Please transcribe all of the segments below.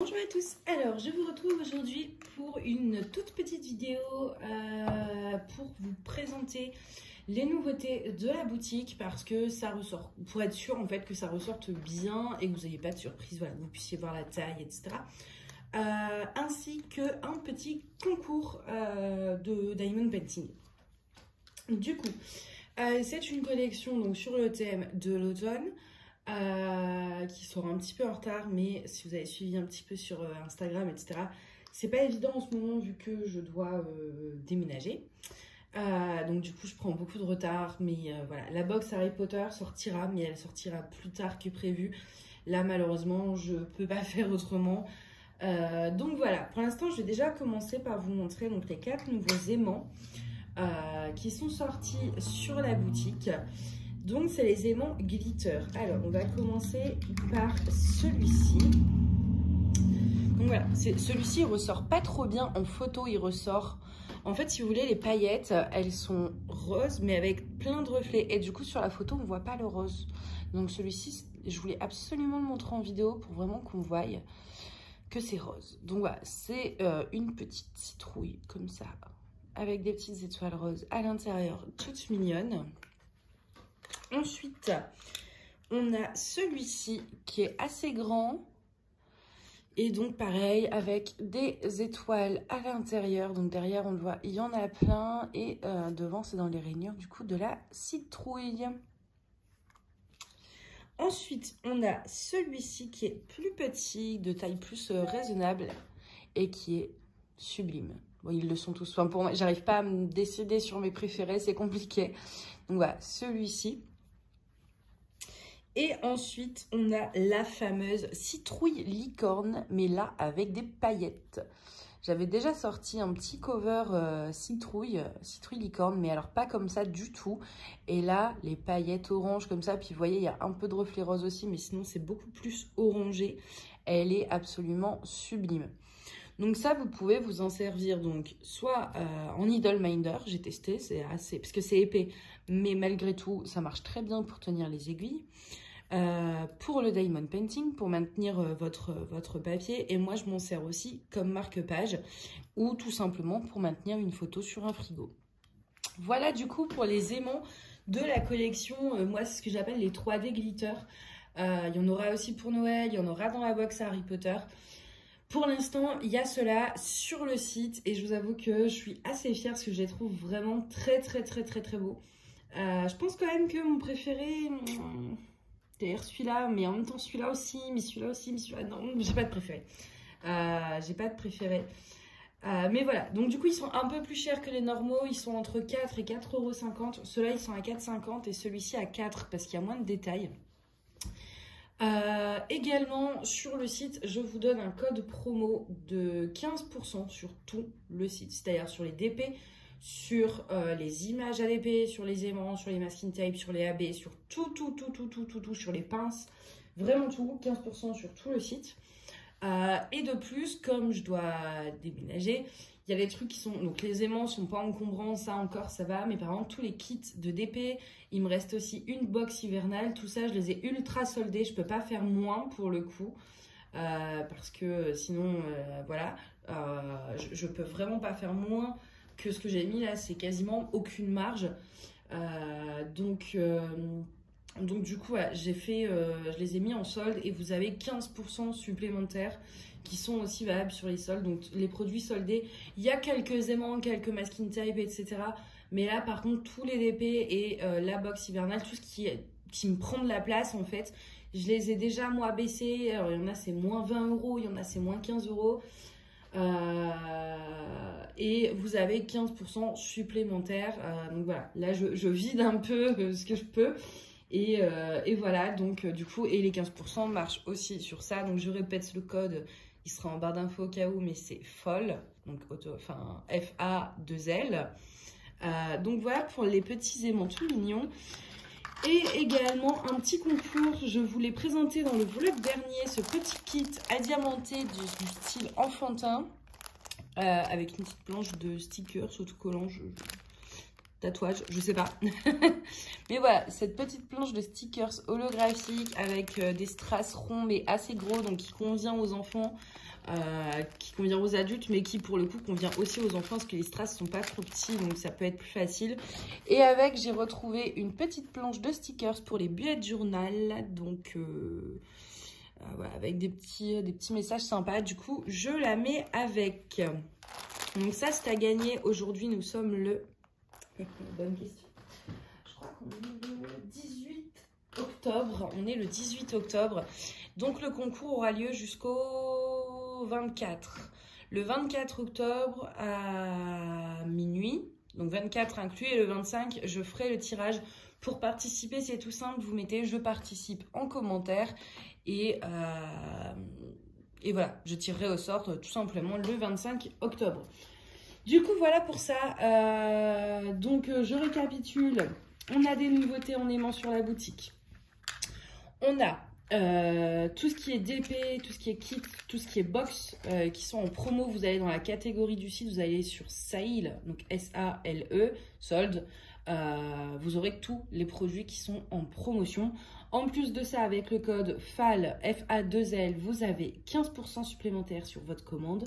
Bonjour à tous, alors je vous retrouve aujourd'hui pour une toute petite vidéo euh, pour vous présenter les nouveautés de la boutique parce que ça ressort, pour être sûr en fait que ça ressorte bien et que vous n'ayez pas de surprise, voilà, vous puissiez voir la taille, etc. Euh, ainsi qu'un petit concours euh, de Diamond Painting. Du coup, c'est une collection donc, sur le thème de l'automne. Euh, qui sont un petit peu en retard, mais si vous avez suivi un petit peu sur euh, Instagram, etc., c'est pas évident en ce moment vu que je dois euh, déménager. donc du coup, je prends beaucoup de retard, mais voilà, la box Harry Potter sortira, mais elle sortira plus tard que prévu. Là, malheureusement, je peux pas faire autrement. donc voilà, pour l'instant, je vais déjà commencer par vous montrer donc les quatre nouveaux aimants qui sont sortis sur la boutique. Donc, c'est les aimants glitter. Alors, on va commencer par celui-ci. Donc voilà, celui-ci, ressort pas trop bien en photo, il ressort... En fait, si vous voulez, les paillettes, elles sont roses, mais avec plein de reflets. Et du coup, sur la photo, on ne voit pas le rose. Donc celui-ci, je voulais absolument le montrer en vidéo pour vraiment qu'on voie que c'est rose. Donc voilà, c'est euh, une petite citrouille comme ça, avec des petites étoiles roses à l'intérieur, toutes mignonnes. Ensuite, on a celui-ci qui est assez grand. Et donc pareil, avec des étoiles à l'intérieur. Donc derrière, on le voit, il y en a plein. Et euh, devant, c'est dans les rainures du coup de la citrouille. Ensuite, on a celui-ci qui est plus petit, de taille plus euh, raisonnable et qui est sublime. Ils le sont tous. Pour moi, j'arrive pas à me décider sur mes préférés, c'est compliqué. Donc voilà, celui-ci. Et ensuite, on a la fameuse citrouille licorne, mais là, avec des paillettes. J'avais déjà sorti un petit cover euh, citrouille, citrouille licorne, mais alors pas comme ça du tout. Et là, les paillettes orange comme ça, puis vous voyez, il y a un peu de reflet rose aussi, mais sinon c'est beaucoup plus orangé. Elle est absolument sublime. Donc ça, vous pouvez vous en servir donc soit euh, en Idle Minder, j'ai testé, c'est assez, parce que c'est épais, mais malgré tout, ça marche très bien pour tenir les aiguilles. Euh, pour le diamond painting, pour maintenir euh, votre, papier. Et moi, je m'en sers aussi comme marque-page ou tout simplement pour maintenir une photo sur un frigo. Voilà du coup pour les aimants de la collection, moi c'est ce que j'appelle les 3D glitter. il y en aura aussi pour Noël, il y en aura dans la box Harry Potter. Pour l'instant, il y a cela sur le site et je vous avoue que je suis assez fière parce que je les trouve vraiment très très très très très beaux. je pense quand même que mon préféré, hmm, D'ailleurs, celui-là, mais en même temps, celui-là aussi, mais celui-là aussi, mais celui-là, non, j'ai pas de préféré. Euh, j'ai pas de préféré. Euh, mais voilà, donc du coup, ils sont un peu plus chers que les normaux. Ils sont entre 4 et 4,50 euros. Ceux-là, ils sont à 4,50 et celui-ci à 4 parce qu'il y a moins de détails. Euh, également, sur le site, je vous donne un code promo de 15% sur tout le site. C'est-à-dire sur les DP, sur euh, les images ADP, sur les aimants, sur les masking tape, sur les AB, sur tout, tout, tout, tout, tout, tout, tout, sur les pinces, vraiment tout, 15% sur tout le site. Euh, et de plus, comme je dois déménager, il y a des trucs qui sont... Donc les aimants sont pas encombrants, ça encore, ça va. Mais par exemple, tous les kits de DP, il me reste aussi une box hivernale. Tout ça, je les ai ultra soldés. Je peux pas faire moins pour le coup. Euh, parce que sinon, voilà, je, je peux vraiment pas faire moins que ce que j'ai mis là, c'est quasiment aucune marge. Euh, donc, euh, donc du coup, j'ai fait, euh, je les ai mis en solde et vous avez 15% supplémentaires qui sont aussi valables sur les soldes. Donc les produits soldés, il y a quelques aimants, quelques masking tape, etc. Mais là, par contre, tous les DP et la box hivernale, tout ce qui, qui me prend de la place, en fait, je les ai déjà, moi, baissés. Alors, il y en a, c'est moins 20 euros, il y en a, c'est moins 15 euros. Euh, et vous avez 15% supplémentaire. Euh, donc voilà, là je, vide un peu euh, ce que je peux. Et, voilà, donc du coup, et les 15% marchent aussi sur ça. Donc je répète le code, il sera en barre d'infos au cas où, mais c'est FOL, donc enfin F-A-2-L. donc voilà pour les petits aimants tout mignons. Et également un petit concours, je vous l'ai présenté dans le vlog dernier, ce petit kit adiamanté du, style enfantin. Euh, avec une petite planche de stickers autocollants, je, tatouage, je sais pas. mais voilà, cette petite planche de stickers holographique avec euh, des strass ronds mais assez gros, donc qui convient aux enfants. euh, qui convient aux adultes, mais qui pour le coup convient aussi aux enfants parce que les strass sont pas trop petits, donc ça peut être plus facile. Et avec, j'ai retrouvé une petite planche de stickers pour les bullet journal, donc euh, voilà, avec des petits, des petits messages sympas. Du coup, je la mets avec. Donc ça, c'est à gagner. Aujourd'hui, nous sommes le... Bonne question. Je crois qu'on est le 18 octobre. On est le 18 octobre. Donc le concours aura lieu jusqu'au 24. Le 24 octobre à minuit, donc 24 inclus, et le 25, je ferai le tirage. Pour participer, c'est tout simple, vous mettez « je participe » en commentaire et, euh, et voilà, je tirerai au sort tout simplement le 25 octobre. Du coup, voilà pour ça. Euh, donc, euh, je récapitule. On a des nouveautés en aimant sur la boutique. On a euh, tout ce qui est DP, tout ce qui est kit, tout ce qui est box qui sont en promo. Vous allez dans la catégorie du site, vous allez sur Sale, donc S-A-L-E, solde. Euh, vous aurez tous les produits qui sont en promotion. En plus de ça, avec le code FAL, F-A-2-L, vous avez 15% supplémentaire sur votre commande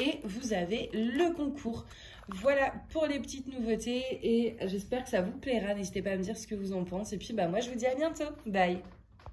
et vous avez le concours. Voilà pour les petites nouveautés et j'espère que ça vous plaira. N'hésitez pas à me dire ce que vous en pensez. Et puis, bah, moi, je vous dis à bientôt. Bye